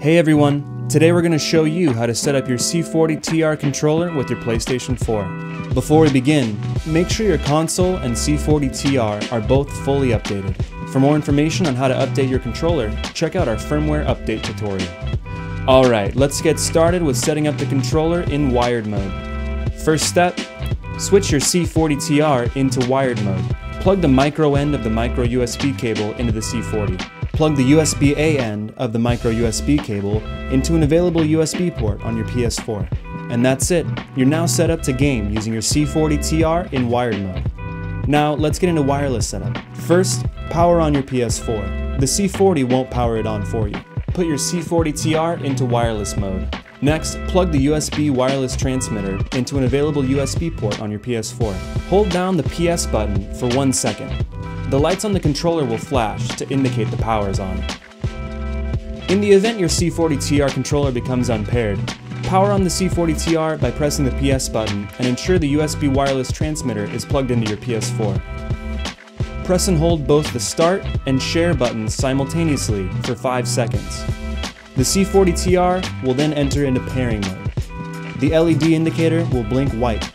Hey everyone, today we're going to show you how to set up your C40TR controller with your PlayStation 4. Before we begin, make sure your console and C40TR are both fully updated. For more information on how to update your controller, check out our firmware update tutorial. Alright, let's get started with setting up the controller in wired mode. First step, switch your C40TR into wired mode. Plug the micro end of the micro USB cable into the C40 plug the USB-A end of the micro USB cable into an available USB port on your PS4. And that's it, you're now set up to game using your C40TR in wired mode. Now let's get into wireless setup. First, power on your PS4. The C40 won't power it on for you. Put your C40TR into wireless mode. Next, plug the USB wireless transmitter into an available USB port on your PS4. Hold down the PS button for one second. The lights on the controller will flash to indicate the power is on. In the event your C40TR controller becomes unpaired, power on the C40TR by pressing the PS button and ensure the USB wireless transmitter is plugged into your PS4. Press and hold both the start and share buttons simultaneously for 5 seconds. The C40TR will then enter into pairing mode. The LED indicator will blink white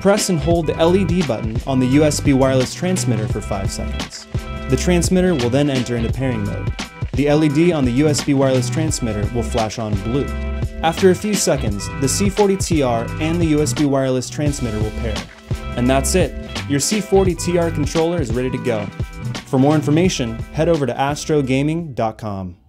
Press and hold the LED button on the USB wireless transmitter for 5 seconds. The transmitter will then enter into pairing mode. The LED on the USB wireless transmitter will flash on blue. After a few seconds, the C40TR and the USB wireless transmitter will pair. And that's it. Your C40TR controller is ready to go. For more information, head over to astrogaming.com.